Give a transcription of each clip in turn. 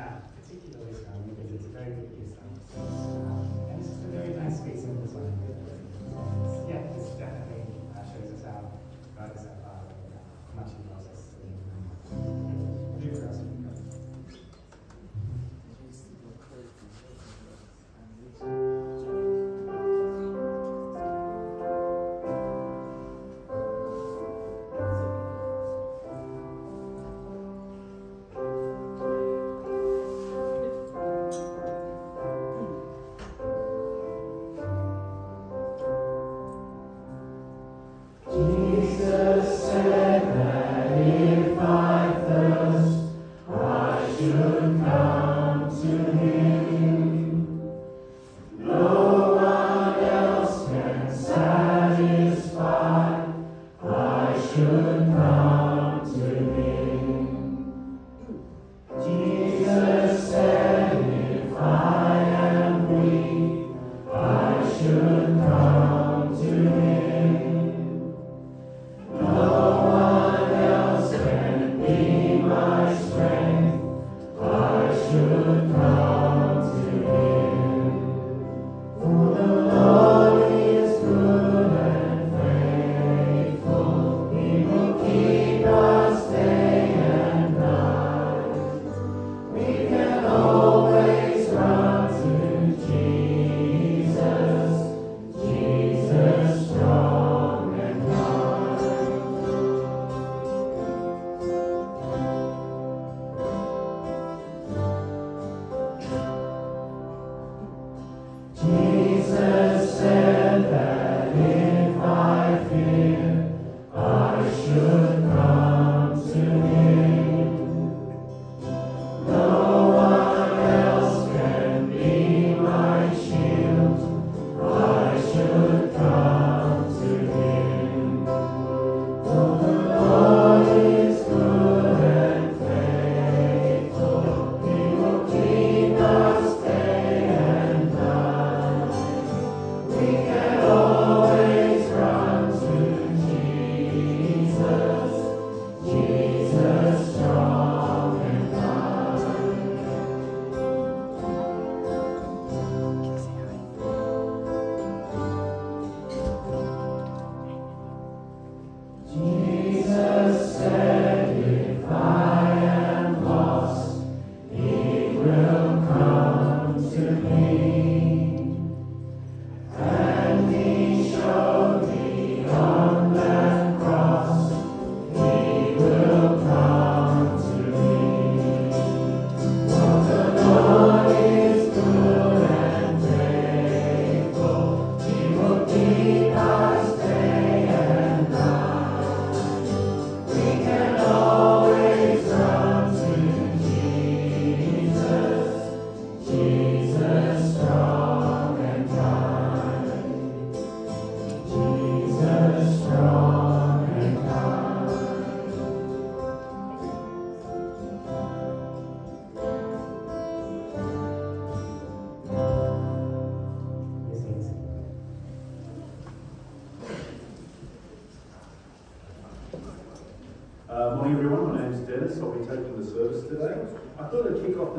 have, particularly this because it's a very good piece and it's just a very nice piece of design. And, yeah, this definitely uh, shows us how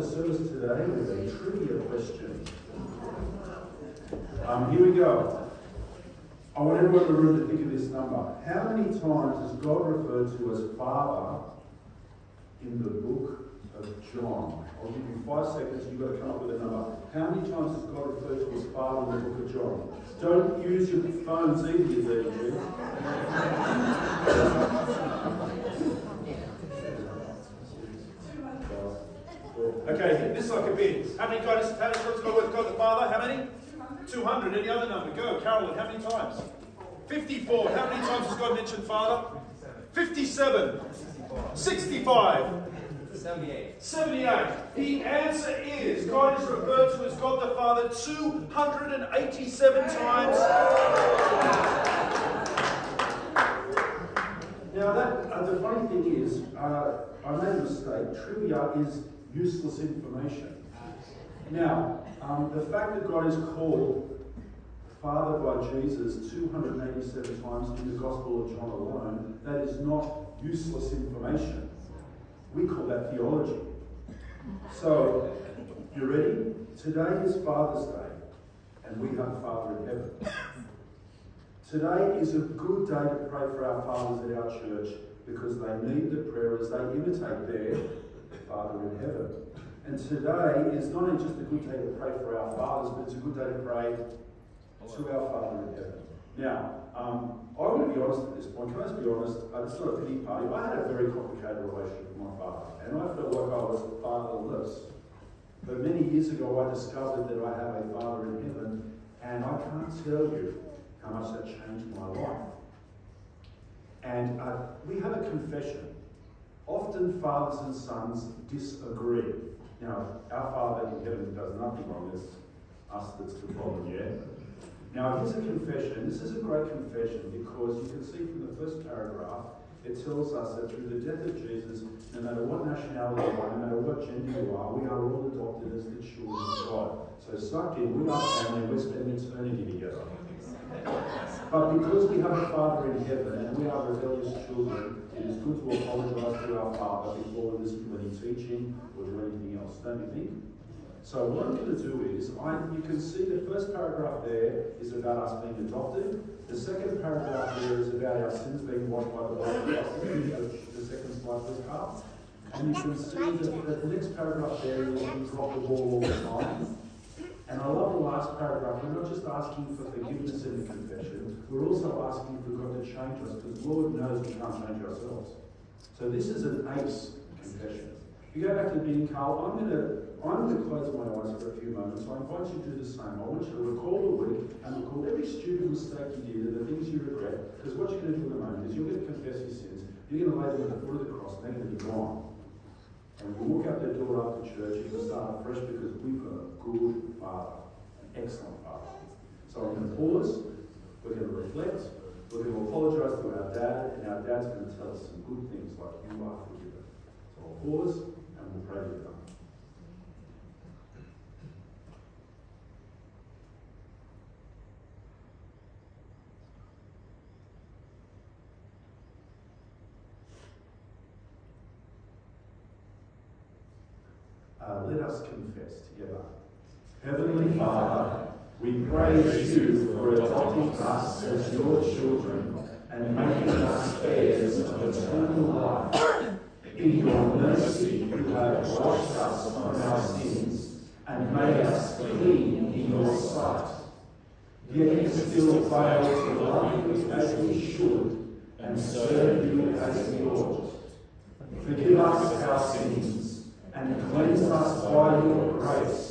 the service today with a trivia question. Um, here we go. I want everyone in the room to think of this number. How many times is God referred to as Father in the book of John? I'll give you five seconds, you've got to come up with a number. How many times is God referred to as Father in the book of John? Don't use your phones either, you dirty Jews. Okay, this like a bit. How many times, how many times God with God the Father? How many? 200. Any other number? Go. Carolyn, how many times? 54. How many times has God mentioned Father? 57. 65. 78. 78. The answer is God is referred to as God the Father 287 times. Now, that uh, the funny thing is, uh, I made a mistake. Trivia is useless information. Now, um, the fact that God is called Father by Jesus 287 times in the Gospel of John alone, that is not useless information. We call that theology. So, you ready? Today is Father's Day, and we have a Father in heaven. Today is a good day to pray for our fathers at our church because they need the prayer as they imitate their Father in heaven. And today is not only just a good day to pray for our fathers, but it's a good day to pray to our Father in heaven. Now, um, I want to be honest at this point. Can I just be honest? Uh, it's not a pity party. I had a very complicated relationship with my father, and I felt like I was fatherless. But many years ago, I discovered that I have a Father in heaven, and I can't tell you how much that changed my life. And uh, we have a confession. Often fathers and sons disagree. Now, our Father in heaven does nothing wrong. It's us that's the problem, yeah? Now, here's a confession. This is a great confession because you can see from the first paragraph, it tells us that through the death of Jesus, no matter what nationality you are, no matter what gender you are, we are all adopted as the children of God. So suck in, we are family, we're spending eternity together. But because we have a Father in heaven and we are rebellious children, it is good to apologise to our Father before to any teaching or do anything else, don't you think? So what I'm going to do is, I, you can see the first paragraph there is about us being adopted. The second paragraph there is about our sins being washed by the blood of Christ. The second slide, please, Carl. And you can see that the next paragraph there is we drop the ball all the time. And I love the last paragraph. We're not just asking for forgiveness in the confession, we're also asking for God to change us because Lord knows we can't change ourselves. So this is an ace confession. If you go back to being Carl, I'm going to I'm going to close my eyes for a few moments. I invite you to do the same. I want you to recall the week and recall every stupid mistake you did and the things you regret. Because what you're going to do in a moment is you're going to confess your sins. You're going to lay them at the foot of the cross and they're going to be gone. And you walk out the door after church, you can start afresh because we've got a good Father, excellent Father. So I'm going to pause, we're going to reflect, we're going to apologise to our dad, and our dad's going to tell us some good things like you are forgiven. So I'll pause and we'll pray together. Uh, let us confess together. Heavenly Father, we praise you for adopting us as your children and making us heirs of eternal life. In your mercy, you have washed us from our sins and made us clean in your sight. Yet you still fail to love you as we should and serve you as we ought. Forgive us our sins and cleanse us by your grace,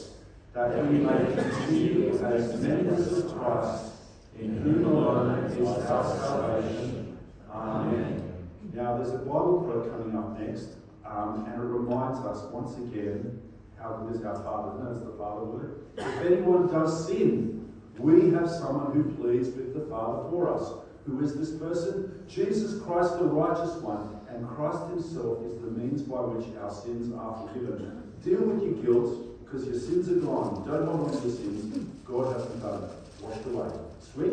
that we might continue as members of Christ, in whom alone is our salvation. Amen. Now, there's a Bible quote coming up next, um, and it reminds us once again how good is our Father. Notice the Father word. If anyone does sin, we have someone who pleads with the Father for us. Who is this person? Jesus Christ, the righteous one. And Christ Himself is the means by which our sins are forgiven. Deal with your guilt because your sins are gone. Don't on to your sins. God has done it. Washed away. Sweet?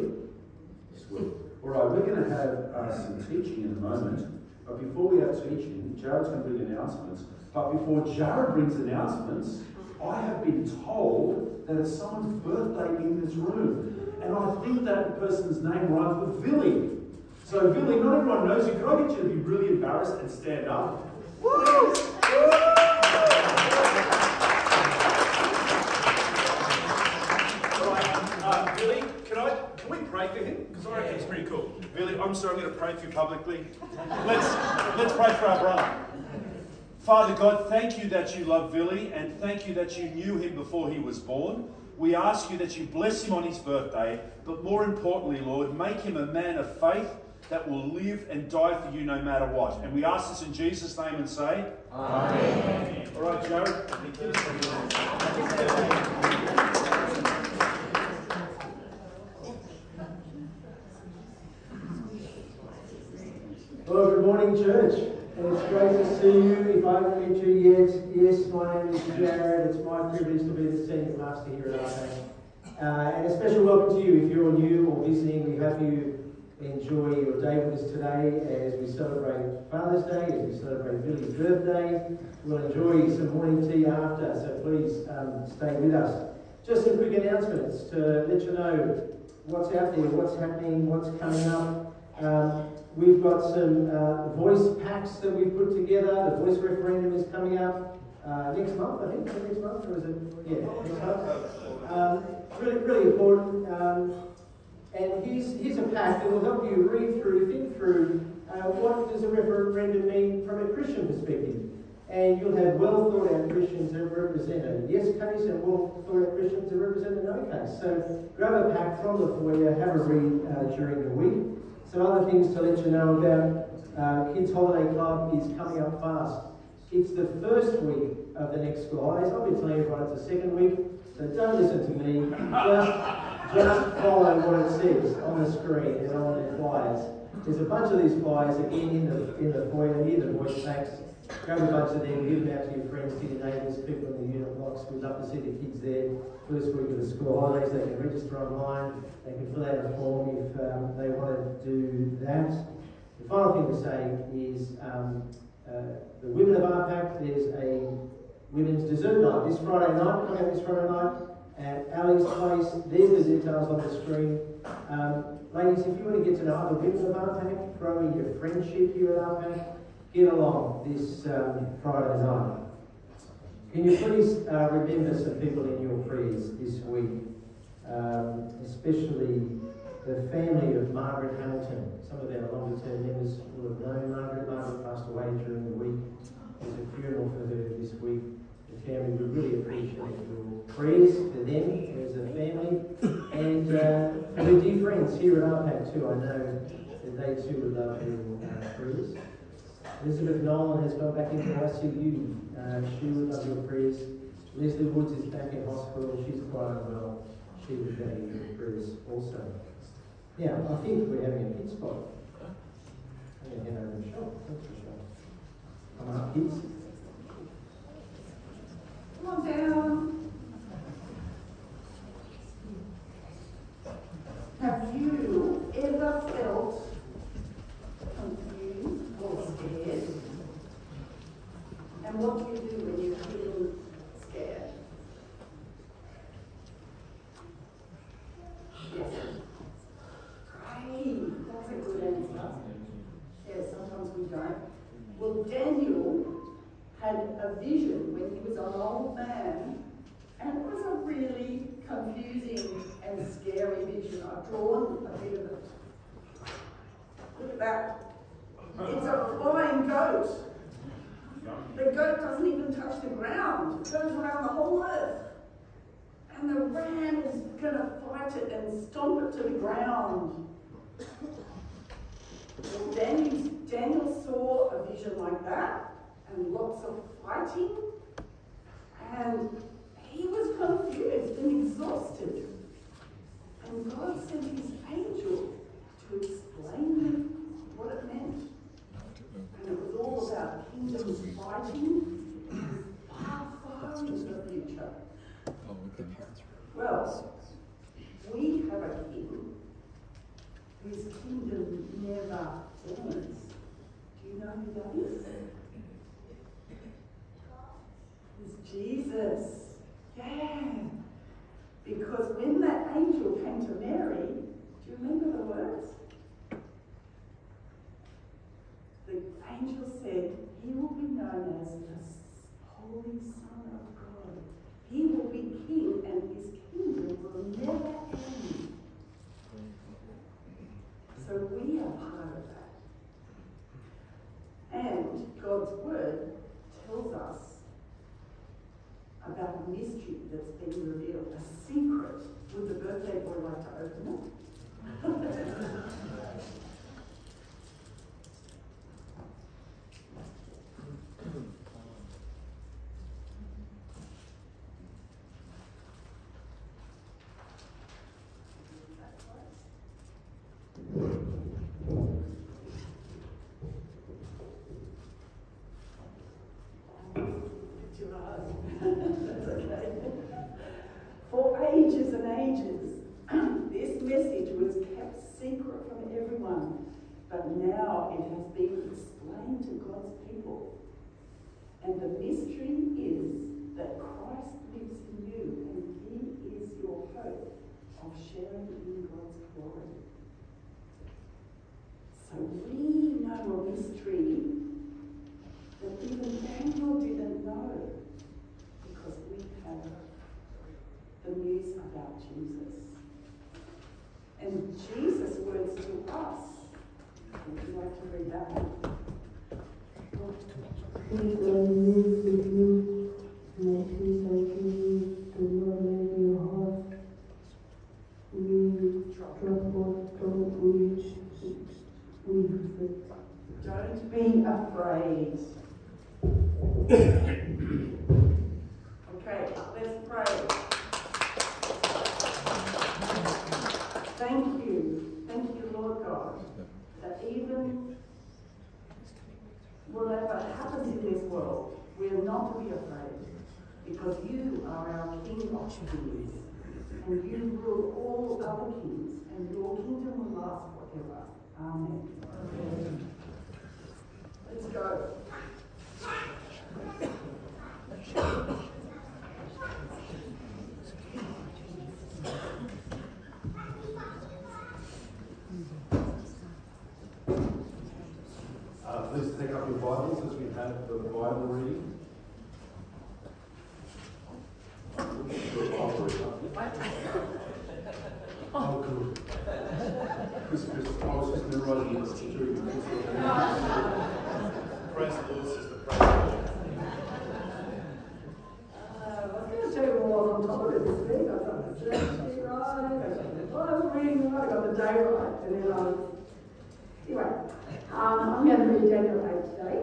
Sweet. All right, we're going to have uh, some teaching in a moment. But before we have teaching, Jared's going to bring announcements. But before Jared brings announcements, I have been told that it's someone's birthday in this room. And I think that person's name rhymes with Billy. So, Billy, not everyone knows you. Could I get you to be really embarrassed and stand up? Woo! Billy, I'm I'm going to pray for you publicly. Let's let's pray for our brother. Father God, thank you that you love Billy and thank you that you knew him before he was born. We ask you that you bless him on his birthday, but more importantly, Lord, make him a man of faith that will live and die for you no matter what. And we ask this in Jesus' name and say, Amen. All right, Jared. Hello, good morning, church. And it's great to see you. If I haven't met you yet, yes, my name is Jared. It's my privilege to be the senior pastor here at RPAC. Uh, and a special welcome to you if you're new or visiting. We hope you enjoy your day with us today as we celebrate Father's Day, as we celebrate Billy's birthday. We'll enjoy some morning tea after, so please um, stay with us. Just some quick announcements to let you know what's out there, what's happening, what's coming up. Um, we've got some uh, voice packs that we've put together. The voice referendum is coming up uh, next month, I think. Is next month or is it? Yeah, next month. Um, really, really important. Um, and here's, here's a pack that will help you read through, think through uh, what does a referendum mean from a Christian perspective. And you'll have well thought out Christians that represent a yes case and well thought out Christians that represent a no case. So grab a pack from the foyer, have a read uh, during the week. Some other things to let you know about uh, Kids Holiday Club is coming up fast. It's the first week of the next school holidays. I've been telling everyone it's the second week, so don't listen to me. Just, just follow what it says on the screen and on the flyers. There's a bunch of these flyers again in the in the foyer near the voice packs. Grab a bunch of them, give them out to your friends, to your neighbours, people in the unit blocks. We'd love to see the kids there. First week of the school holidays, they can register online. They can fill out a form if um, they want to do that. The final thing to say is um, uh, the women of RPAC, there's a women's dessert night this Friday night, coming up this Friday night at Ali's place. There's the details on the screen. Um, ladies, if you want to get to know other women of RPAC, growing your friendship here at RPAC, get along this um, Friday night. Can you please uh, remember some people in your prayers this week, um, especially the family of Margaret Hamilton. Some of our longer term members will have known Margaret. Margaret passed away during the week. There's a funeral for her this week. The family would really appreciate your prayers for them as a family and uh, her dear friends here at RPAC too. I know that they too would love your uh, prayers. Elizabeth Nolan has gone back into ICU. Uh, she would love your prayers. Leslie Woods is back in hospital. She's quite unwell. She would value your prayers also. Yeah, I think we're having a pit spot. I'm going to hand over to Michelle. Thanks, Michelle. Come on kids. Come on down. Have you ever felt confused or scared? And what do you do when you feel scared? Yes. Great, that's a good answer. Yeah, sometimes we don't. Well, Daniel had a vision when he was an old man, and it was a really confusing and scary vision. I've drawn a bit of it. Look at that. It's a flying goat. The goat doesn't even touch the ground. It goes around the whole earth. And the ram is going to fight it and stomp it to the ground. Daniel, Daniel saw a vision like that and lots of fighting, and he was confused and exhausted. And God sent his angel to explain what it meant. And it was all about kingdoms fighting far, far into the future. Well, we have a king whose kingdom never ends. Do you know who that is? It's Jesus. Yeah. Because when that angel came to Mary, do you remember the words? The angel said, He will be known as the Holy Son of God. He will be king, and his kingdom will never end. So we are part of that. And God's word tells us about a mystery that's been revealed, a secret. Would the birthday boy like to open it? It's your eyes. That's okay. For ages and ages, this message was kept secret from everyone but now it has been explained to God's people. And the mystery is that Christ lives in you and he is your hope in God's glory. So we know a mystery that even Daniel didn't know because we have the news about Jesus. And Jesus' words to us. Would you like to read that? Peace and be afraid. Okay, let's pray. Thank you. Thank you, Lord God, that even whatever happens in this world, we are not to be afraid because you are our King of kings and you rule all other kings and your kingdom will last forever. Amen. Let's go. Uh, please take up your Bibles as we have the Bible reading. Oh, good. Chris, Chris, I was just going to write it as two. Praise the Lord, sister. Praise the Lord. Uh, I was going to show you what was on top of it this week. I got the Thursday right. Well, I was reading right, I got the day right, and then I was. Anyway, um, I'm going to read Daniel 8 today,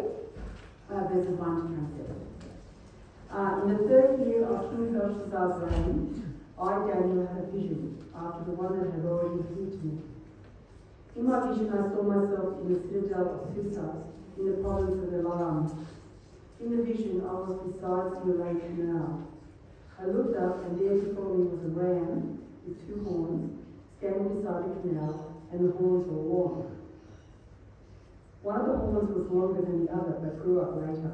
uh, verses 1 to 27. Uh, in the third year Belshazzar's reign, I, Daniel, had a vision after the one that had already to me. In my vision, I saw myself in the citadel of Susa, in the province of Elam. In the vision, I was beside the Ulai canal. I looked up, and there before me was a ram with two horns, standing beside the canal, and the horns were warm. One of the horns was longer than the other, but grew up later.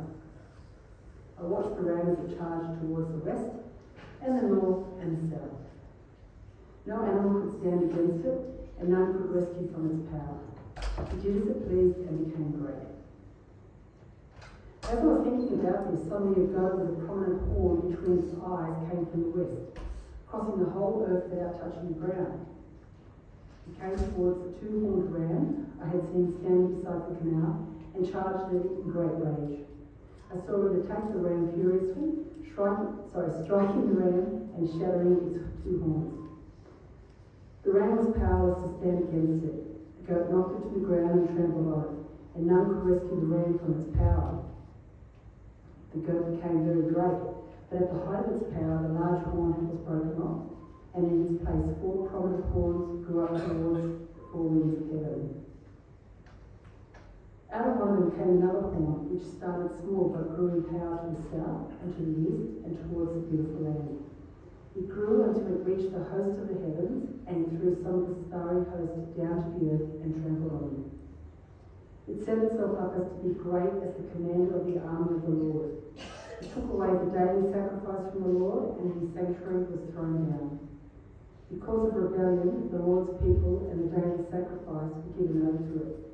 I watched the ram as it charged towards the west, and the north, and the south. No animal could stand against it, and none could rescue from its power. It did as it pleased and became great. As I was thinking about this, suddenly a goat with a prominent horn between its eyes came from the west, crossing the whole earth without touching the ground. It came towards the two-horned ram I had seen standing beside the canal and charged it in great rage. I saw it attack the ram furiously, striking, sorry, striking the ram and shattering its two horns. The ram was powerless to stand against it. The goat knocked it to the ground and trampled on it, and none could rescue the ram from its power. The goat became very great, but at the height of its power, the large horn was broken off, and in its place four prominent horns grew up towards the four winds of heaven. Out of one came another horn, which started small but grew in power to the south and to the east and towards the beautiful land. It grew until it reached the host of the heavens, and it threw some of the starry host down to the earth and trampled on them. It set itself up as to be great as the commander of the army of the Lord. It took away the daily sacrifice from the Lord, and his sanctuary was thrown down. Because of rebellion, the Lord's people and the daily sacrifice were given over to it.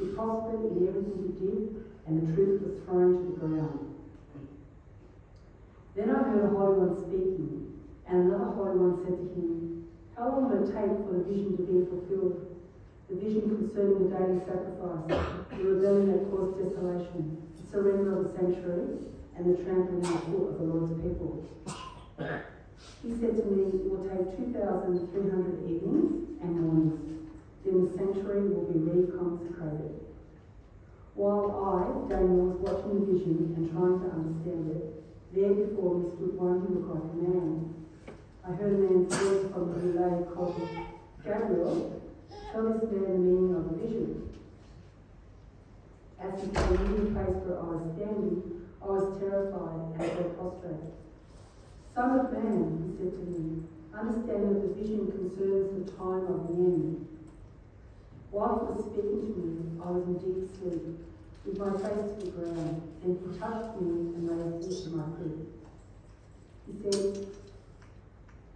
It prospered in everything he did, and the truth was thrown to the ground. Then I heard a Holy One speaking, and another Holy One said to him, How long will it take for the vision to be fulfilled? The vision concerning the daily sacrifice, the rebellion that caused desolation, the surrender of the sanctuary, and the trampling of the Lord's people. He said to me, It will take 2,300 evenings and mornings. Then the sanctuary will be reconsecrated. While I, Daniel, was watching the vision and trying to understand it, there before me stood one who looked like a man. I heard a man's voice from the Ulai called Gabriel, tell man the meaning of the vision. As he came near the place where I was standing, I was terrified and fell prostrate. Son of man, he said to me, understand that the vision concerns the time of the end. While he was speaking to me, I was in deep sleep, with my face to the ground, and he touched me and raised me to my feet. He said,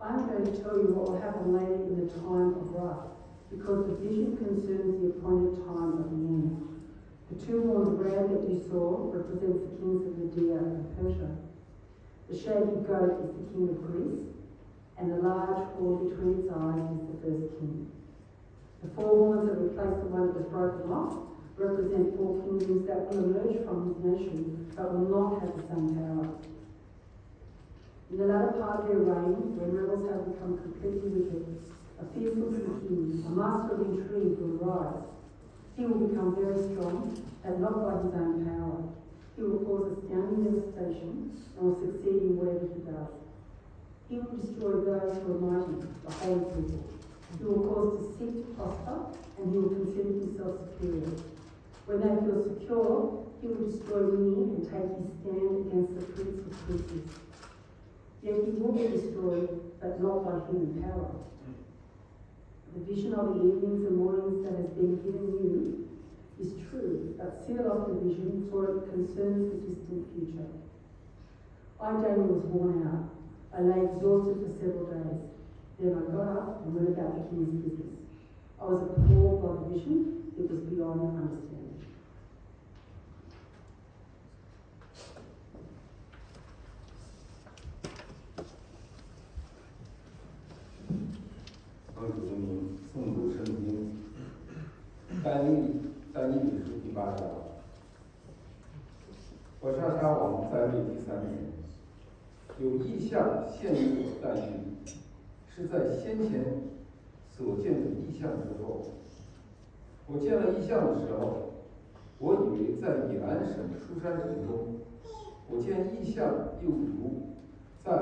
I am going to tell you what will happen later in the time of wrath, because the vision concerns the appointed time of the end. The two horned ram that you saw represents the kings of Media and Persia. The shaggy goat is the king of Greece, and the large horn between its eyes is the first king. The four horns that replace the one that was broken off represent four kingdoms that will emerge from his nation, but will not have the same power. In the latter part of their reign, when rebels have become completely wicked, a fearful king, a master of intrigue, will rise. He will become very strong, and not by his own power. He will cause astounding devastation and will succeed in whatever he does. He will destroy those who are mighty, the holy people. He will cause deceit to prosper, and he will consider himself superior. When they feel secure, he will destroy many and take his stand against the prince of princes. Yet he will be destroyed, but not by human power. The vision of the evenings and mornings that has been given you is true, but seal off the vision, for it concerns the distant future. I, Daniel, was worn out. I lay exhausted for several days. Then I got up and went about the community business. I was appalled by the vision, it was beyond understanding. Thank you. 是在先前所见的异象之后。我见了异象的时候，我以为在以兰省书山城中，我见异象又如在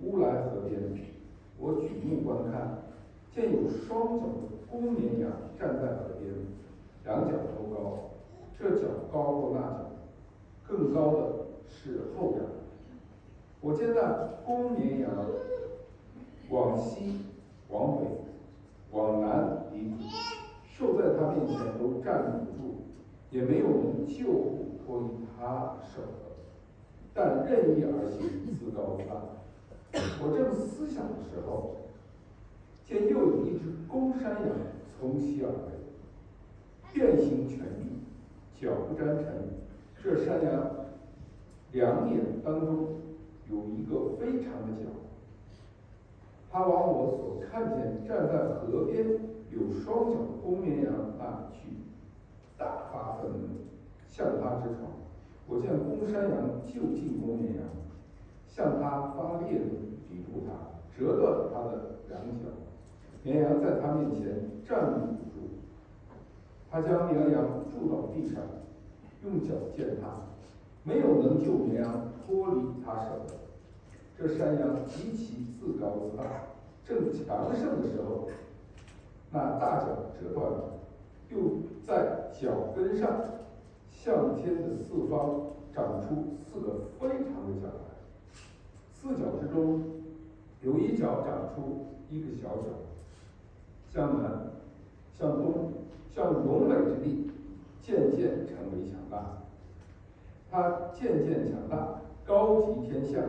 乌来河边，我举目观看。见有双脚的公绵羊站在河边，两脚都高，这脚高过那脚，更高的是后脚。我见那公绵羊往西、往北、往南离地，兽在他面前都站立不住，也没有能救护脱离他手的，但任意而行，自高自大。我正思想的时候。见又有一只公山羊从西而来，变形全地，脚不沾尘。这山羊两眼当中有一个非常的角。他往我所看见站在河边有双脚的公绵羊那里去，大发愤怒，向他直闯。我见公山羊就近公绵羊，向他发烈怒，抵住他，折断了他的两脚。绵羊在他面前站立不住，他将绵羊住到地上，用脚践踏，没有能救绵羊脱离他手的。这山羊极其自高自大，正强盛的时候，那大脚折断了，又在脚跟上向天的四方长出四个非常的脚来，四脚之中有一脚长出一个小脚。向南，向东，向荣美之地，渐渐成为强大。他渐渐强大，高级天下，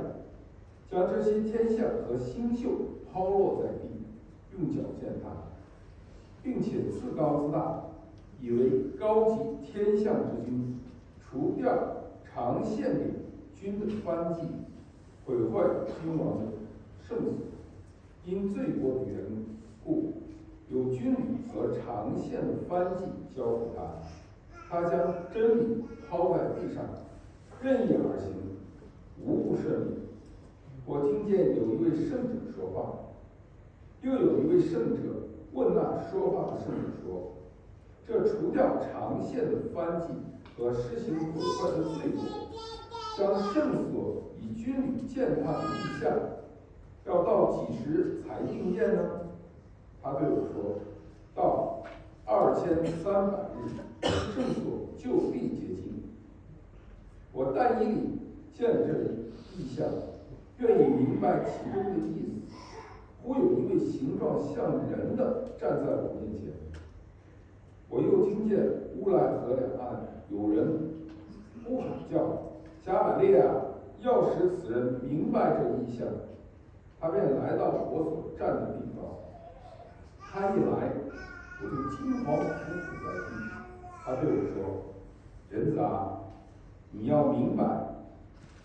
将这些天象和星宿抛落在地，用脚践踏，并且自高自大，以为高级天象之君，除掉长线给君的藩祭，毁坏君王的圣所，因罪过的缘故。有军旅和长线的藩纪交付他，他将真理抛在地上，任意而行，无不顺利。我听见有一位圣者说话，又有一位圣者问那说话的圣者说：“这除掉长线的藩记和实行毁坏的罪过，将圣所以军旅践踏的意象，要到几时才应验呢？”他对我说：“到二千三百日，圣所就必接近。我但以理见证意象，愿意明白其中的意思。忽有一位形状像人的站在我面前，我又听见乌来河两岸有人呼喊叫：“加百列啊，要使此人明白这意象。”他便来到我所站的地方。他一来，我就惊慌匍匐在地。他对我说：“人子啊，你要明白，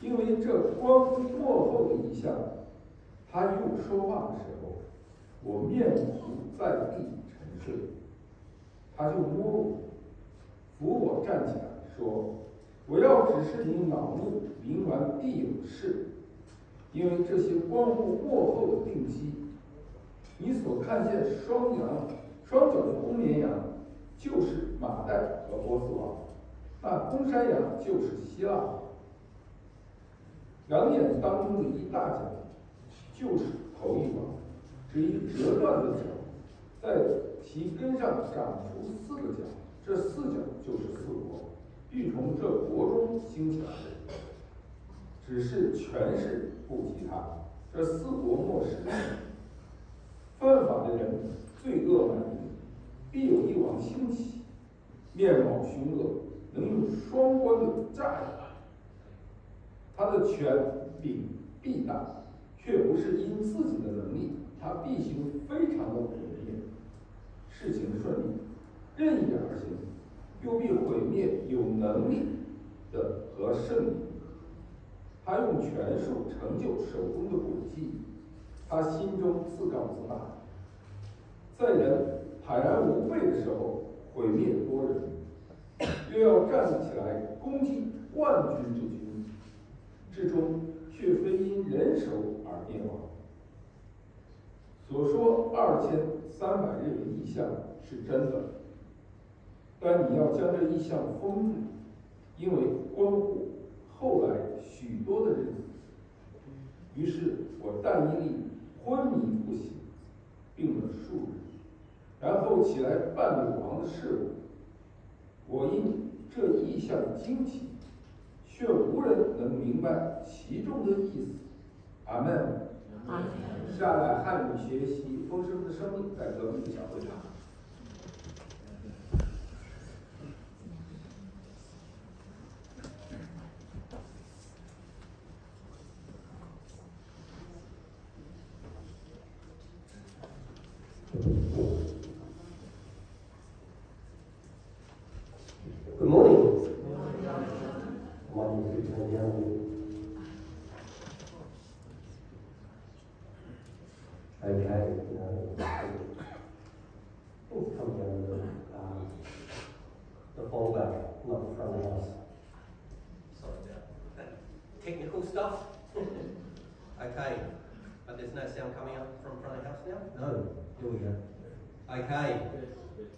因为这光幕后的意象。”他又说话的时候，我面伏在地沉睡。他就摸我，扶我站起来，说：“我要指示你脑目，明完必有事，因为这些光幕幕后的定期。你所看见双羊、双脚的公绵羊，就是马代和波斯王；那公山羊就是希腊王。两眼当中的一大角，就是头一王，只一折断的角，在其根上长出四个角，这四角就是四国，欲从这国中兴起来。只是权势不及他，这四国末时，犯法的人罪恶满盈，必有一王兴起，面貌凶恶，能用双关的诈。他的权柄必大，却不是因自己的能力，他必行非常的毁灭。事情顺利，任意而行，又必毁灭有能力的和胜利。他用权术成就手中的诡计，他心中自高自大，在人坦然无备的时候毁灭多人，又要站起来攻击万军之军，至终却非因人手而灭亡。所说二千三百日的意象是真的，但你要将这意象封住，因为关乎后来许多的日子。于是我但以理昏迷不醒，病了数日，然后起来办理王的事务。我因这意象惊奇，却无人能明白其中的意思。阿门。下来汉语学习丰盛的生命，在革命的小会场。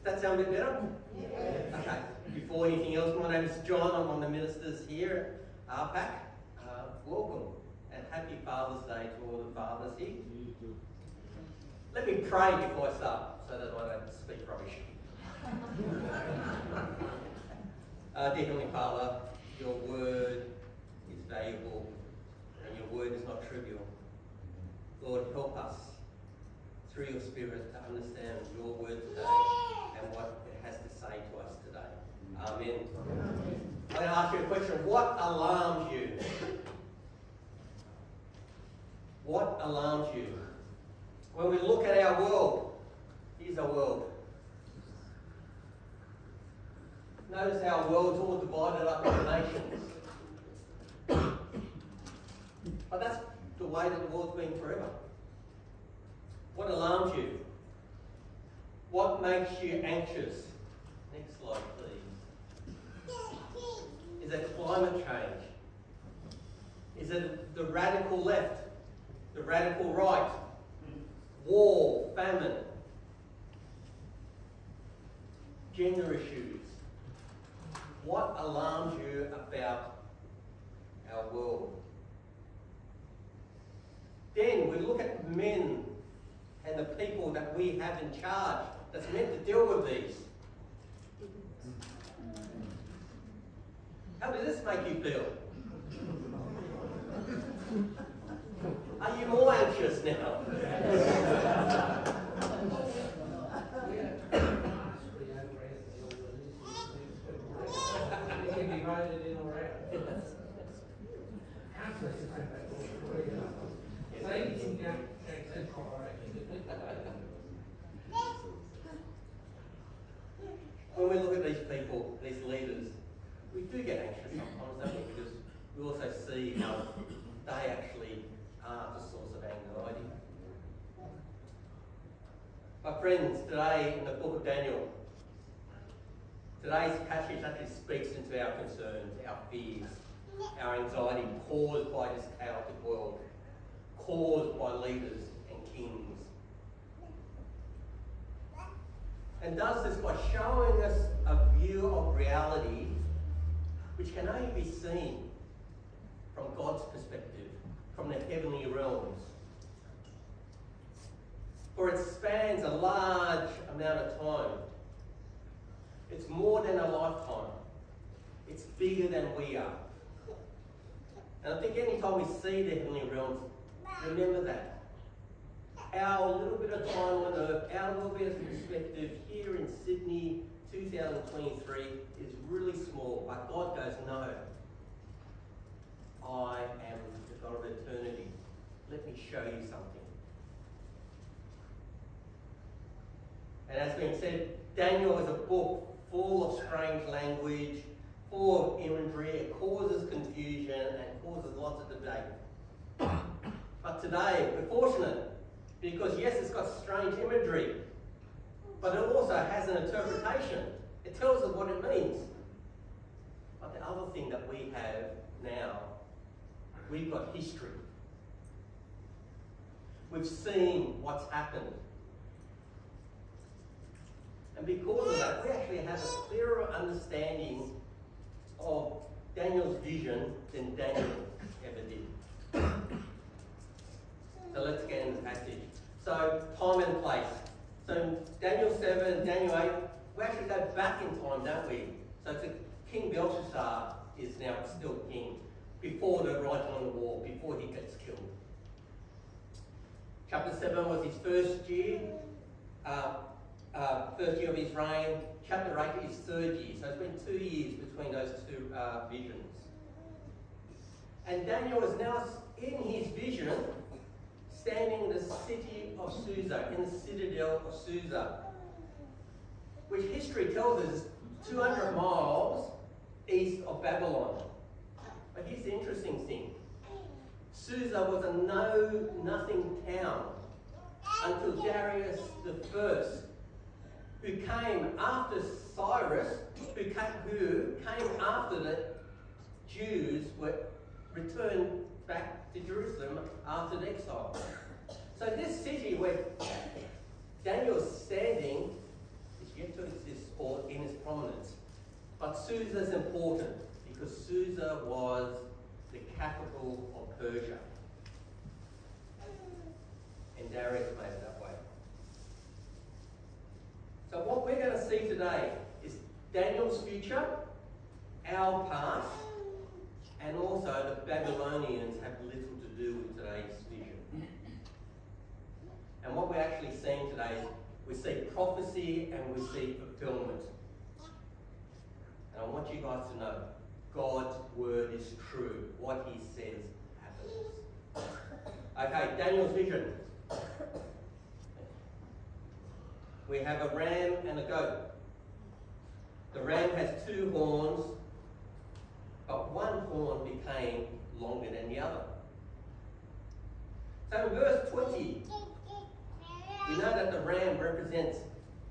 That sound a bit better? Yeah. Okay. Before anything else, my name is John. I'm one of the ministers here at RPAC. Uh, welcome and happy Father's Day to all the fathers here. Let me pray before I start so that I don't speak rubbish. uh, dear Heavenly Father, your word is valuable and your word is not trivial. Lord, help us through your Spirit to understand your word today and what it has to say to us today. Mm. Amen. I'm going to ask you a question. What alarms you? What alarms you? When we look at our world, here's our world. Notice how our world's all divided up into nations. But that's the way that the world's been forever. What alarms you? What makes you anxious? Next slide, please. Is it climate change? Is it the radical left? The radical right? War, famine? Gender issues? What alarms you about our world? Then we look at men and the people that we have in charge that's meant to deal with these. How does this make you feel? Are you more anxious now? when we look at these people, these leaders, we do get anxious sometimes, don't we? Because we also see how they actually are the source of anxiety. My friends, today in the book of Daniel, today's passage actually speaks into our concerns, our fears, our anxiety caused by this chaotic world, caused by leaders and kings. And does this by showing us a view of reality which can only be seen from God's perspective, from the heavenly realms. For it spans a large amount of time. It's more than a lifetime. It's bigger than we are. And I think anytime we see the heavenly realms, remember that. Our little bit of time on earth, our little bit of perspective here in Sydney 2023 is really small, but God goes, No, I am the God of eternity. Let me show you something. And as being said, Daniel is a book full of strange language, full of imagery. It causes confusion and causes lots of debate. But today, we're fortunate because, yes, it's got strange imagery, but it also has an interpretation. It tells us what it means. But the other thing that we have now, we've got history. We've seen what's happened. And because of that, we actually have a clearer understanding of Daniel's vision than Daniel ever did. So let's get into the passage. So, time and place. So, Daniel 7, and Daniel 8, we actually go back in time, don't we? So, King Belshazzar is now still king before the writing on the wall, before he gets killed. Chapter 7 was his first year. Uh, uh, first year of his reign. Chapter 8 is third year. So it's been two years between those two uh, visions. And Daniel is now in his vision standing in the city of Susa, in the citadel of Susa, which history tells us is 200 miles east of Babylon. But here's the interesting thing. Susa was a no nothing town until Darius the first who came after Cyrus, who came, who came after the Jews were returned back to Jerusalem after the exile. So this city where Daniel's standing is yet to exist or in its prominence. But Susa is important because Susa was the capital of Persia. And Darius made it that way. So what we're going to see today is Daniel's future, our past, and also the Babylonians have little to do with today's vision. And what we're actually seeing today is we see prophecy and we see fulfillment. And I want you guys to know God's word is true. What he says happens. Okay, Daniel's vision. We have a ram and a goat. The ram has two horns, but one horn became longer than the other. So in verse 20, we know that the ram represents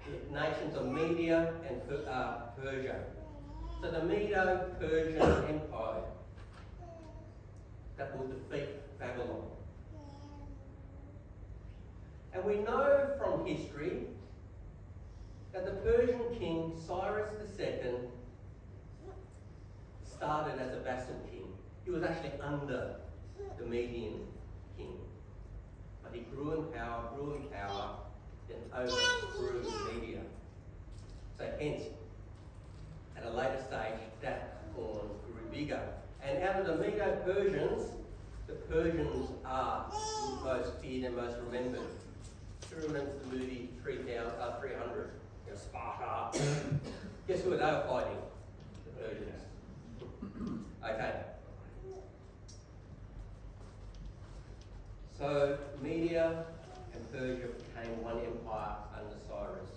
the nations of Media and uh, Persia. So the Medo-Persian Empire that will defeat Babylon. And we know from history that the Persian king Cyrus II started as a vassal king. He was actually under the Median king. But he grew in power, grew in power, then overthrew Media. So hence, at a later stage, that horn grew bigger. And out of the Medo-Persians, the Persians are most feared and most remembered. Who remembers the movie 3000, uh, 300? You know, Sparta. Guess who they were fighting? The Persians. Okay. So Media and Persia became one empire under Cyrus.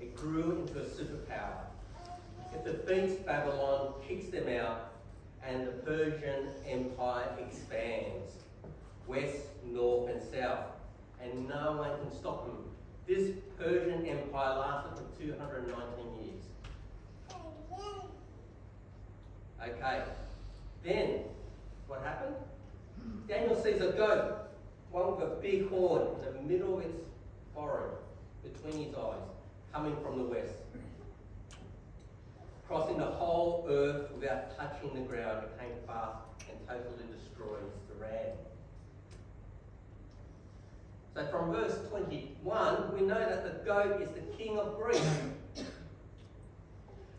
It grew into a superpower. It defeats Babylon, kicks them out, and the Persian Empire expands west, north, and south, and no one can stop them. This Persian Empire lasted for 219 years. Okay, then what happened? Daniel sees a goat, one with a big horn in the middle of its forehead, between his eyes, coming from the west. Crossing the whole earth without touching the ground, it came fast and totally destroys the ram. So from verse 21, we know that the goat is the king of Greece.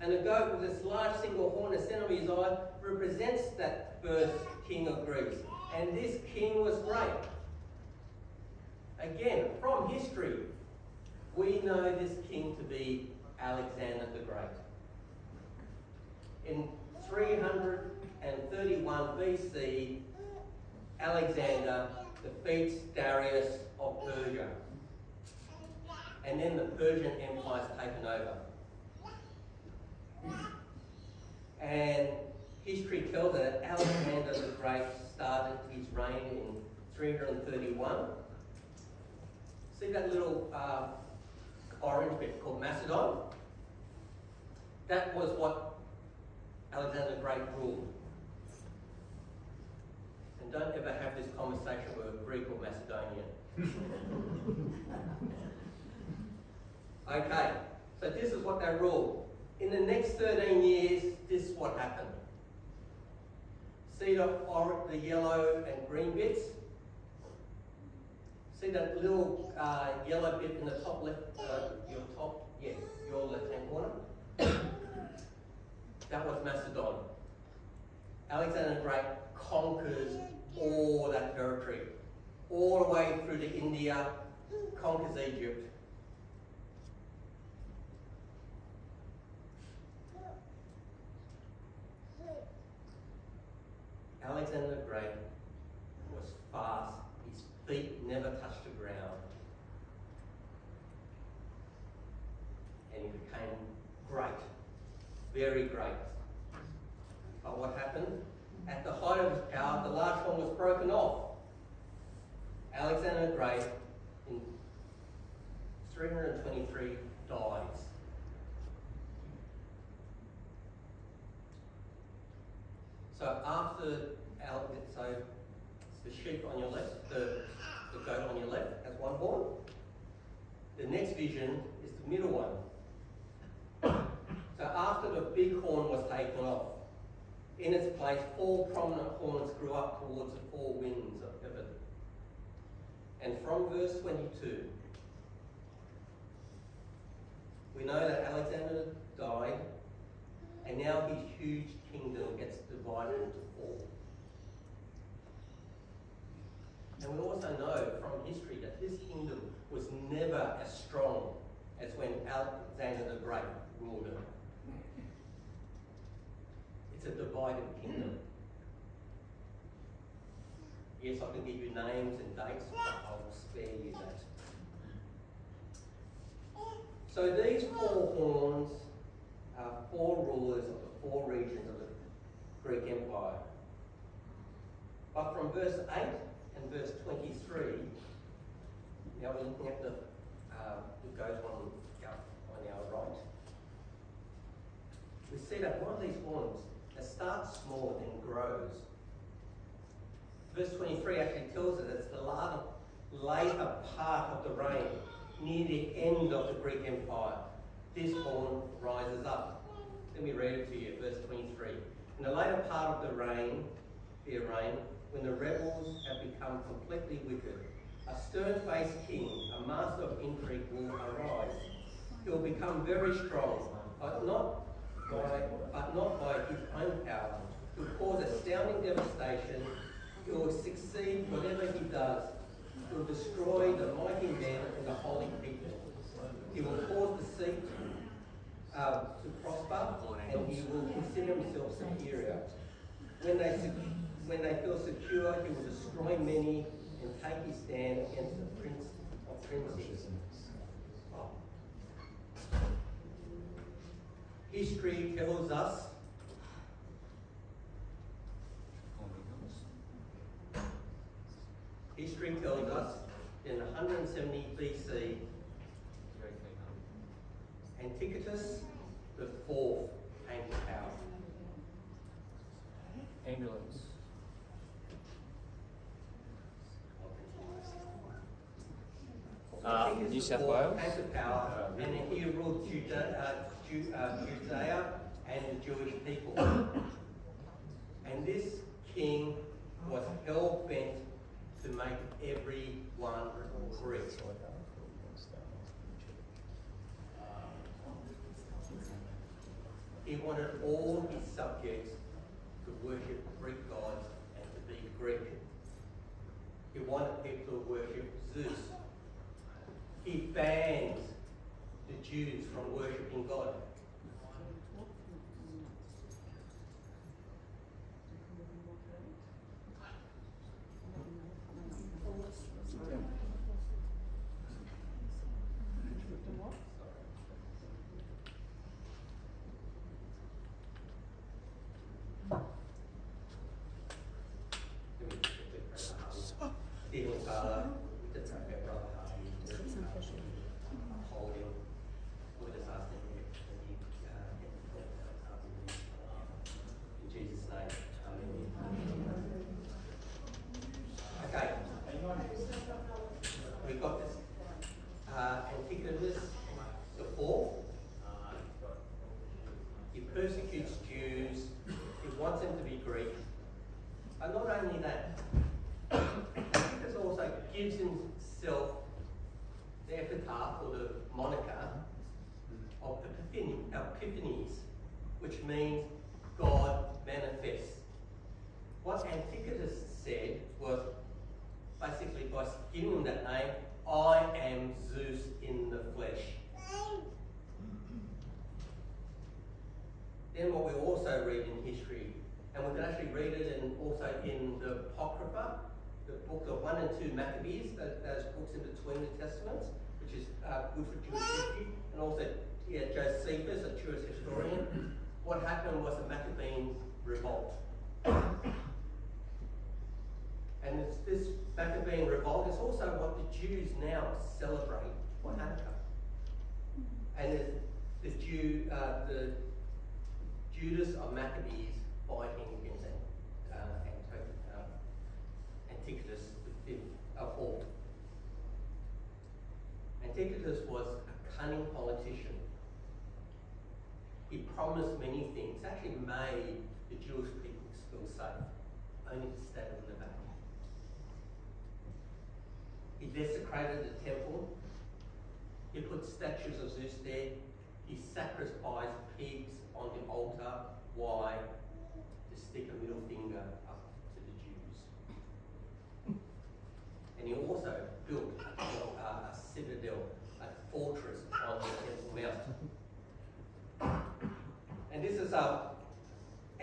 And the goat with its large single horn in the center of his eye represents that first king of Greece. And this king was great. Again, from history, we know this king to be Alexander the Great. In 331 BC, Alexander defeats Darius of Persia. And then the Persian Empire is taken over. And history tells us that Alexander the Great started his reign in 331. See that little uh, orange bit called Macedon? That was what Alexander the Great ruled. And don't ever have this conversation with a Greek or Macedonian. okay, so this is what they ruled. In the next 13 years, this is what happened. See the, or, the yellow and green bits? See that little uh, yellow bit in the top left, uh, your top, yeah, your left-hand corner? that was Macedon. Alexander the Great conquers all that territory, all the way through to India, conquers Egypt. Alexander the Great was fast. His feet never touched the ground. And he became great. Very great. But what happened? At the height of his power, the last one was broken off. Alexander the Great, in 323, dies. So after Al, so the sheep on your left, the, the goat on your left has one horn. The next vision is the middle one. So after the big horn was taken off, in its place, four prominent horns grew up towards the four winds of heaven. And from verse 22, we know that Alexander died, and now his huge kingdom gets divided into four. And we also know from history that his kingdom was never as strong as when Alexander the Great ruled it. It's a divided kingdom. Yes, I can give you names and dates, but I'll spare you that. So these four horns are four rulers of the four regions of the Greek Empire. But from verse 8 and verse 23, now we're looking at the, uh, it goes on, on our right. We see that one of these horns that starts small and grows. Verse 23 actually tells us it's the later, later part of the reign, near the end of the Greek Empire. This horn rises up. Let me read it to you, verse 23. In the later part of the reign, their reign, when the rebels have become completely wicked, a stern-faced king, a master of intrigue, will arise. He will become very strong, but not by, but not by his own power. He will cause astounding devastation. He will succeed whatever he does. He will destroy the mighty men and the holy people. He will cause the seat uh, to prosper, and he will consider himself superior. When they, when they feel secure, he will destroy many and take his stand against the prince of princes. Oh. history tells us history tells us in 170 BC, Antiochus the fourth came to power. Ambulance. Uh, Antiochus New South Wales? Power, and he ruled Juda, uh, Ju- uh, Judea and the Jewish people. And this king was hell bent to make everyone Greek. He wanted all his subjects to worship Greek gods and to be Greek. He wanted people to worship Zeus. He banned the Jews from worshipping God. Carter,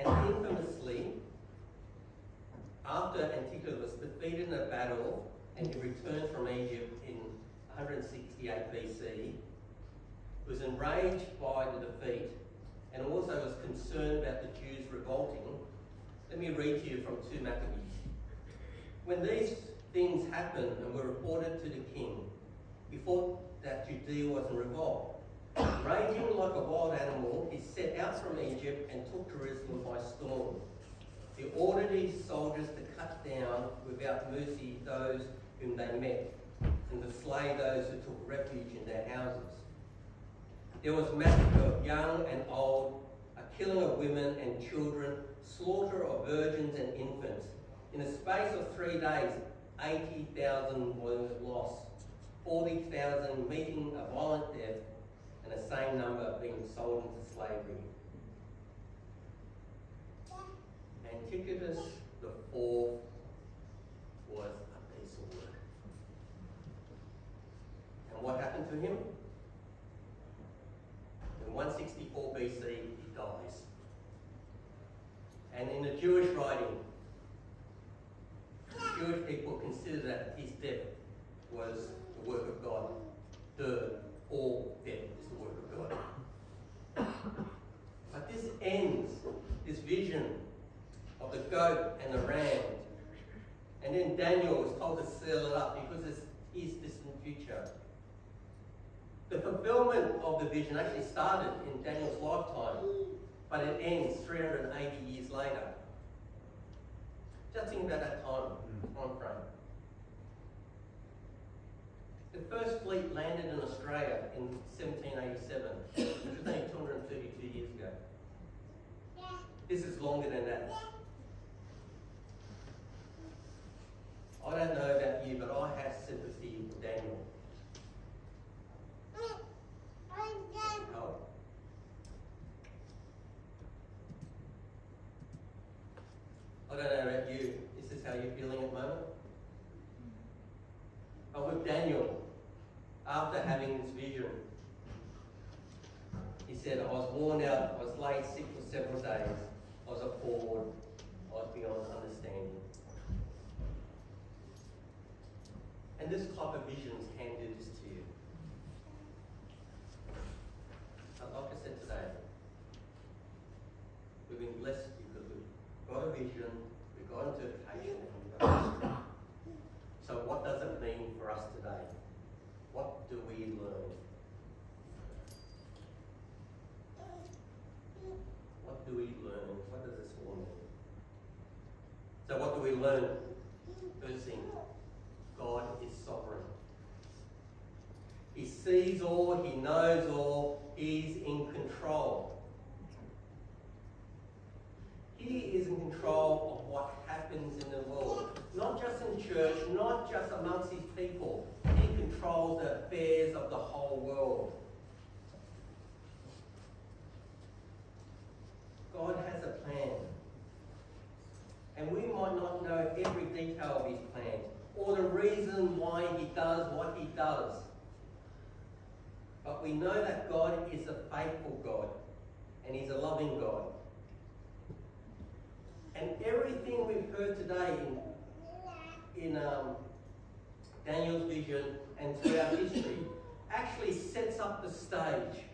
and infamously, after Antiochus was defeated in a battle and he returned from Egypt in 168 BC, was enraged by the defeat and also was concerned about the Jews revolting. Let me read to you from 2 Maccabees. When these things happened and were reported to the king, he thought that Judea was in revolt. Raging like a wild animal, he set out from Egypt and took Jerusalem by storm. He ordered his soldiers to cut down without mercy those whom they met, and to slay those who took refuge in their houses. There was massacre of young and old, a killing of women and children, slaughter of virgins and infants. In the space of three days, 80,000 were lost, 40,000 meeting a violent death, and the same number being sold into slavery. Antiochus the fourth was a piece of work. And what happened to him? In 164 BC, he dies. And in the Jewish writing, the Jewish people consider that his death was the work of God. The all death is the work of God. ends this vision of the goat and the ram. And then Daniel was told to seal it up because it's his distant future. The fulfillment of the vision actually started in Daniel's lifetime, but it ends 380 years later. Just think about that time, hmm. time frame. The first fleet landed in Australia in 1787, which was only 232 years ago. This is longer than that. I don't know about you, but I have sympathy for Daniel. Help. I don't know about you. Is this how you're feeling at the moment? But with Daniel, after having this vision, he said, I was worn out, I was laid sick for several days, I was appalled, I was beyond understanding. And this type of visions can do this to you. But like I said today, we've been blessed because we've got a vision, we've got interpretation, and we've got history. So what does it mean for us today? What do we learn? What do we learn? What does this all mean? So what do we learn? First thing, God is sovereign. He sees all, he knows all, he's in control. He is in control of what happens in the world. Not just in church, not just amongst his people. He controls the affairs of the whole world. God has a plan. And we might not know every detail of his plan or the reason why he does what he does. But we know that God is a faithful God and he's a loving God. And everything we've heard today in, in um, Daniel's vision and throughout history actually sets up the stage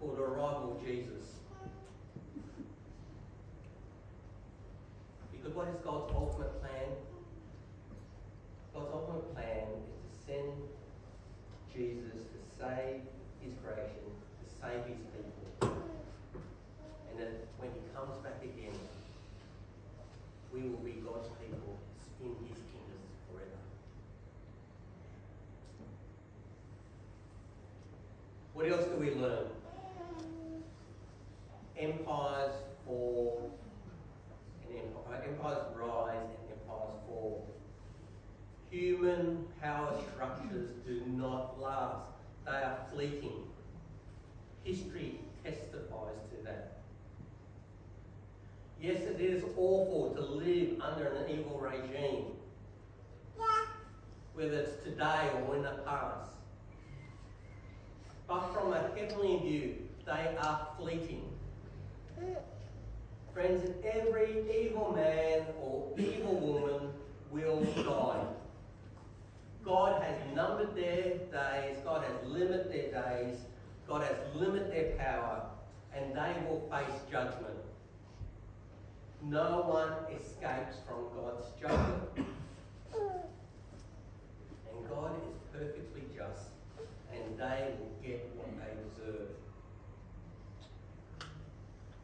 for the arrival of Jesus. Because what is God's ultimate plan? God's ultimate plan is to send Jesus to save his creation, to save his people. And that when he comes back again, we will be God's people in his kingdom forever. What else do we learn? Empires fall and empire, uh, empires rise and empires fall. Human power structures do not last. They are fleeting. History testifies to that. Yes, it is awful to live under an evil regime, whether it's today or in the past. But from a heavenly view, they are fleeting. Friends, every evil man or evil woman will die. God has numbered their days, God has limited their days, God has limited their power, and they will face judgment. No one escapes from God's judgment. And God is perfectly just, and they will get what they deserve.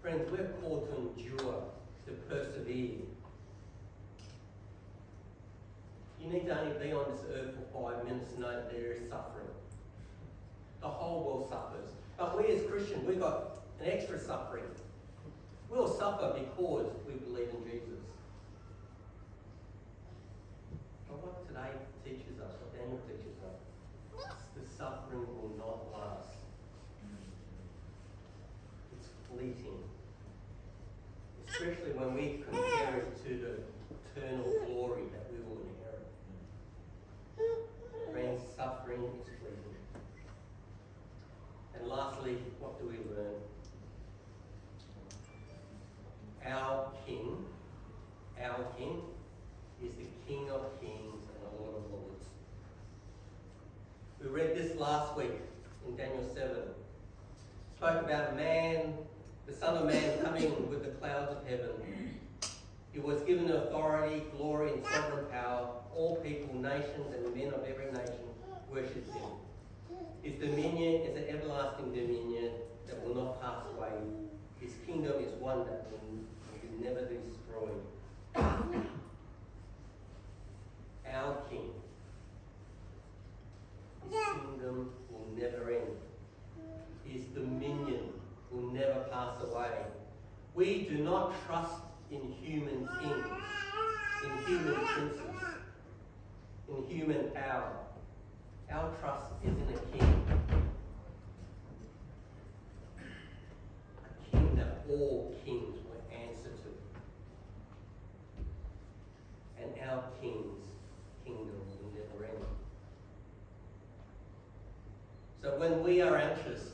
Friends, we're called to endure, to persevere. You need to only be on this earth for five minutes to know that there is suffering. The whole world suffers. But we as Christians, we've got an extra suffering. We'll suffer because we believe in Jesus. But what today teaches us, what Daniel teaches the suffering will not last. It's fleeting. Especially when we compare it to the eternal glory that we will inherit. Friends, suffering is fleeting. And lastly, what do we learn? Our King, our King, is the King of kings and the Lord of lords. We read this last week in Daniel 7. Spoke about a man the Son of Man coming with the clouds of heaven. He was given authority, glory, and sovereign power. All people, nations, and men of every nation worshipped him. His dominion is an everlasting dominion that will not pass away. His kingdom is one that will, never be destroyed. Our King. Kingdom will never end. His dominion will never pass away. We do not trust in human kings, in human princes, in human power. Our trust is in a king. A king that all kings will answer to. And our king's kingdom will never end. So when we are anxious,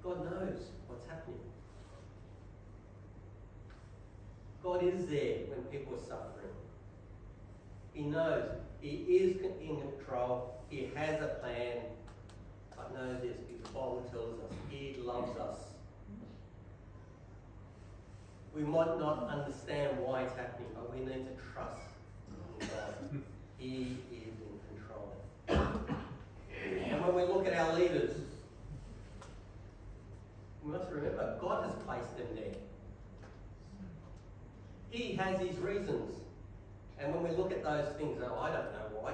God knows what's happening. God is there when people are suffering. He knows. He is in control. He has a plan. But know this, because the Bible tells us He loves us. We might not understand why it's happening, but we need to trust in God. He is. And when we look at our leaders, we must remember God has placed them there. He has his reasons. And when we look at those things, oh, I don't know why.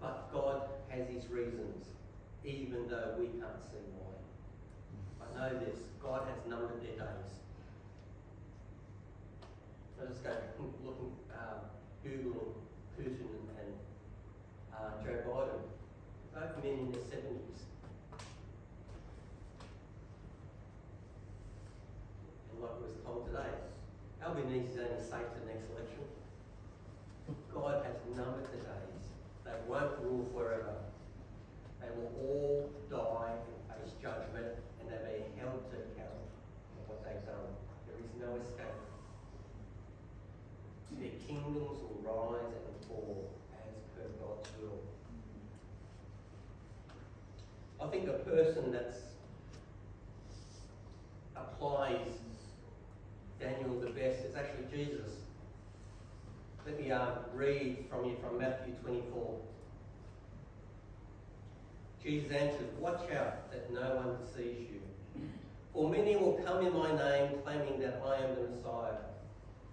But God has his reasons, even though we can't see why. I know this God has numbered their days. I'll just go looking, uh, Googling Putin and uh, Joe Biden. Both men in their 70s. And like was told today, Albanese is only safe to the next election. God has numbered the days. They won't rule forever. They will all die and face judgment and they'll be held to account for what they've done. There is no escape. Kingdoms will rise and fall as per God's will. I think a person that applies Daniel the best is actually Jesus. Let me uh, read from you from Matthew 24. Jesus answered, Watch out that no one deceives you. For many will come in my name, claiming that I am the Messiah,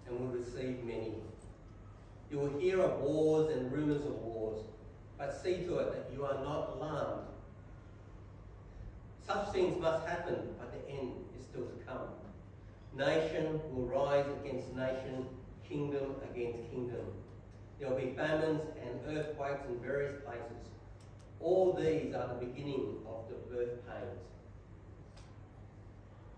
and will deceive many. You will hear of wars and rumors of wars, but see to it that you are not alarmed. Such things must happen, but the end is still to come. Nation will rise against nation, kingdom against kingdom. There will be famines and earthquakes in various places. All these are the beginning of the birth pains.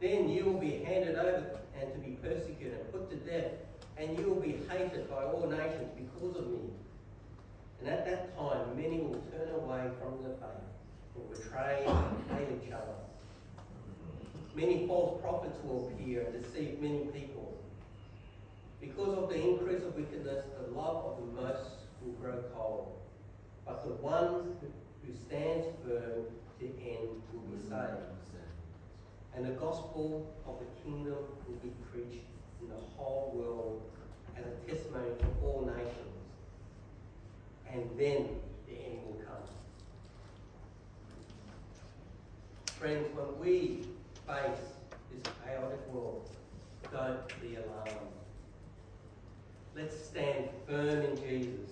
Then you will be handed over and to be persecuted and put to death, and you will be hated by all nations because of me. And at that time, many will turn away from the faith, will betray and hate each other. Many false prophets will appear and deceive many people. Because of the increase of wickedness, the love of the most will grow cold. But the one who stands firm to the end will be saved. And the gospel of the kingdom will be preached in the whole world as a testimony to all nations. And then the end will come. Friends, when we face this chaotic world, don't be alarmed. Let's stand firm in Jesus,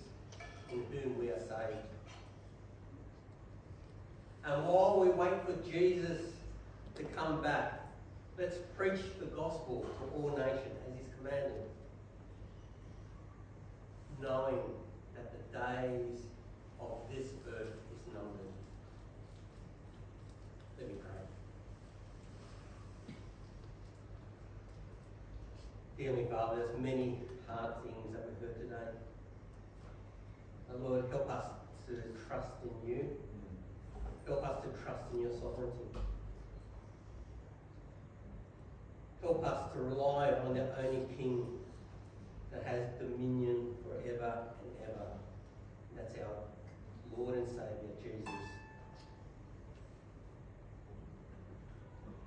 in whom we are saved. And while we wait for Jesus to come back, let's preach the gospel to all nations commanded, knowing that the days of this earth is numbered. Let me pray. Heavenly Father, there's many hard things that we've heard today. And Lord, help us to trust in you. Mm. Help us to trust in your sovereignty. Help us to rely on the only King that has dominion forever and ever. And that's our Lord and Saviour, Jesus.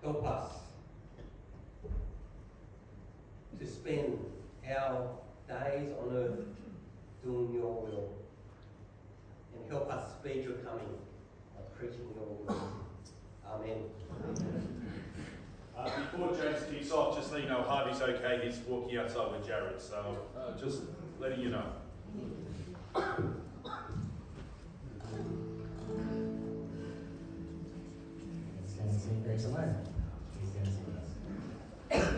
Help us to spend our days on earth doing your will. And help us speed your coming by preaching your word. Amen. Amen. Uh, before James kicks off, just let you know Harvey's okay. He's walking outside with Jared, so uh, just letting you know. It's going to sing Grace Alone. He's going to sing us.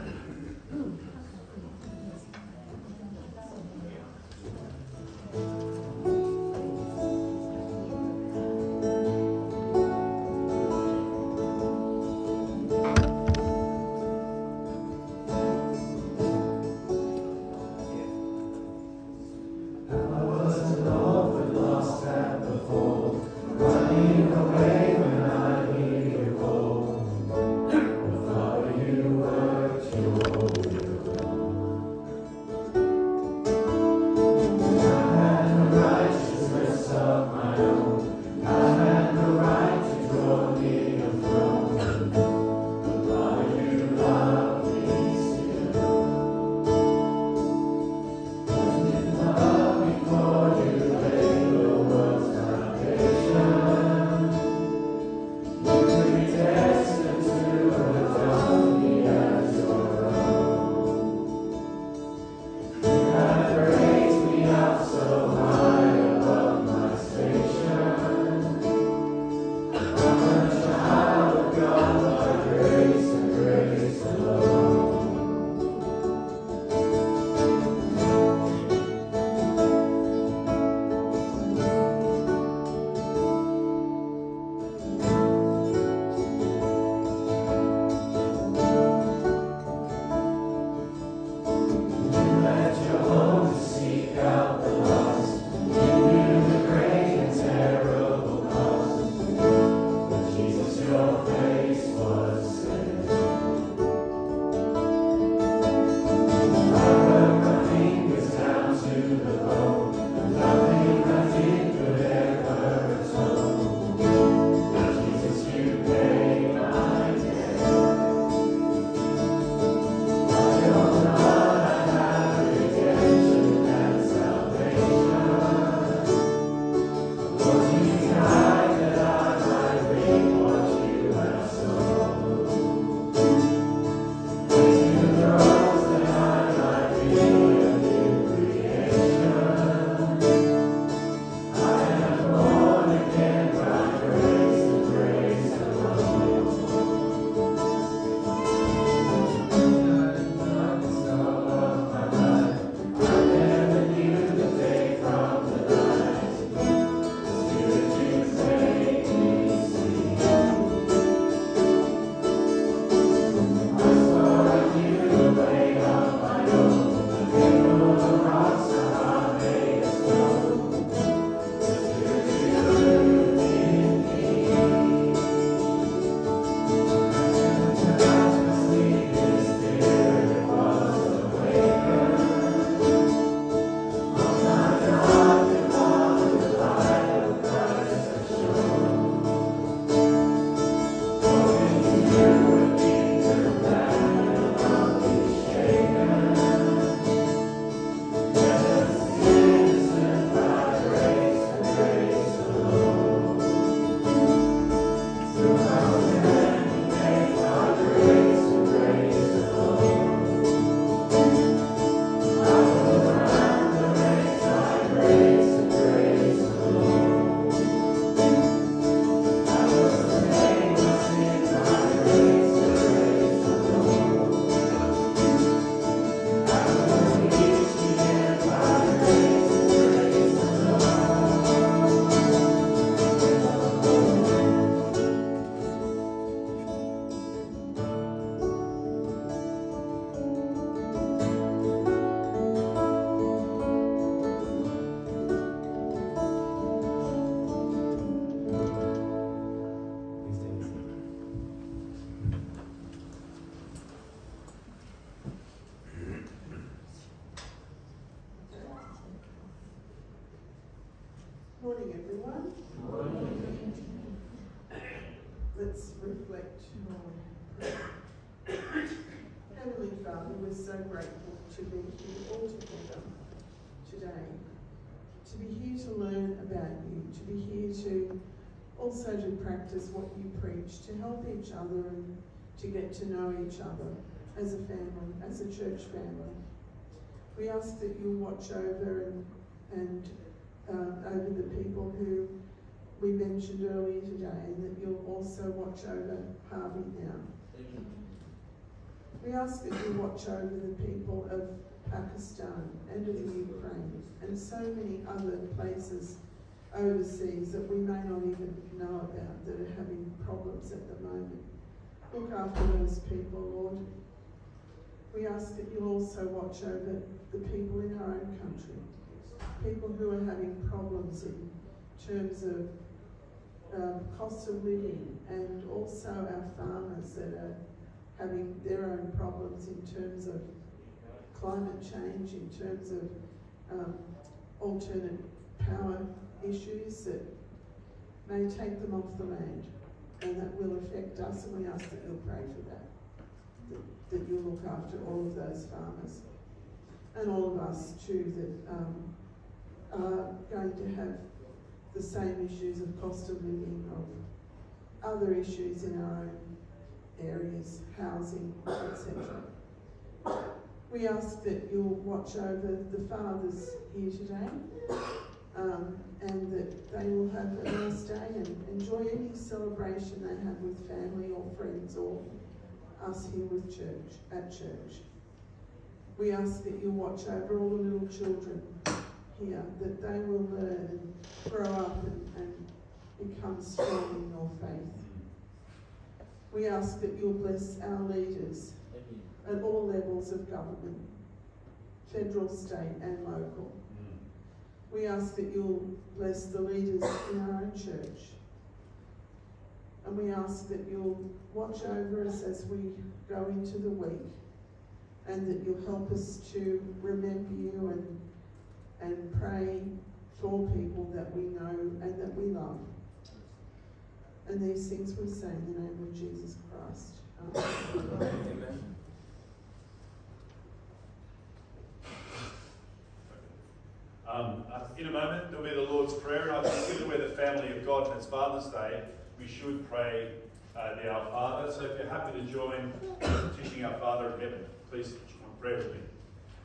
To be here to learn about you, to be here to also to practice what you preach, to help each other and to get to know each other as a family, as a church family. We ask that you watch over and, and uh, over the people who we mentioned earlier today, and that you'll also watch over Harvey now. We ask that you watch over the people of Pakistan and of the Ukraine and so many other places overseas that we may not even know about that are having problems at the moment. Look after those people, Lord. We ask that you also watch over the people in our own country, people who are having problems in terms of um, cost of living and also our farmers that are having their own problems in terms of climate change, in terms of um, alternate power issues that may take them off the land and that will affect us and we ask that you'll pray for that. That, that you'll look after all of those farmers and all of us too that um, are going to have the same issues of cost of living, of other issues in our own areas, housing, etc. We ask that you'll watch over the fathers here today um, and that they will have a nice day and enjoy any celebration they have with family or friends or us here with church, at church. We ask that you'll watch over all the little children here, that they will learn and grow up and, and become strong in your faith. We ask that you'll bless our leaders at all levels of government, federal, state and local. Hmm. We ask that you'll bless the leaders in our own church. And we ask that you'll watch over us as we go into the week and that you'll help us to remember you and, and pray for people that we know and that we love. And these things we say in the name of Jesus Christ. Amen. Amen. Um, in a moment, there'll be the Lord's Prayer, and I given we're the family of God and it's Father's Day, we should pray uh, the Our Father. So if you're happy to join teaching our Father in heaven, please pray with me.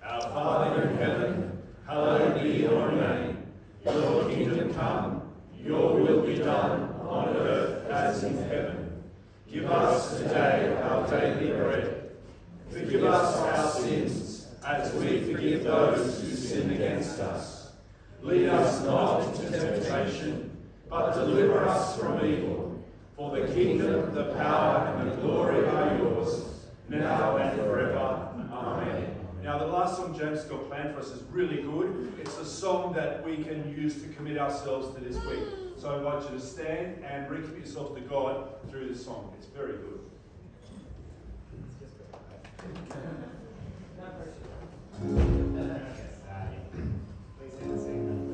Our Father in heaven, hallowed be your name. Your kingdom come, your will be done on earth as in heaven. Give us today our daily bread. Forgive us our sins as we forgive those who sin against us. Lead us not into temptation, but deliver us from evil. For the kingdom, the power, and the glory are yours, now and forever. Amen. Now, the last song James got planned for us is really good. It's a song that we can use to commit ourselves to this week. So I invite you to stand and recommit yourself to God through this song. It's very good.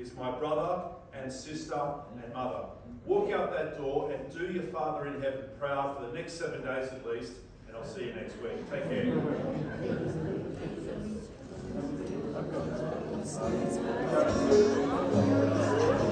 is my brother and sister and mother. Walk out that door and do your Father in heaven proud for the next seven days at least, and I'll see you next week. Take care.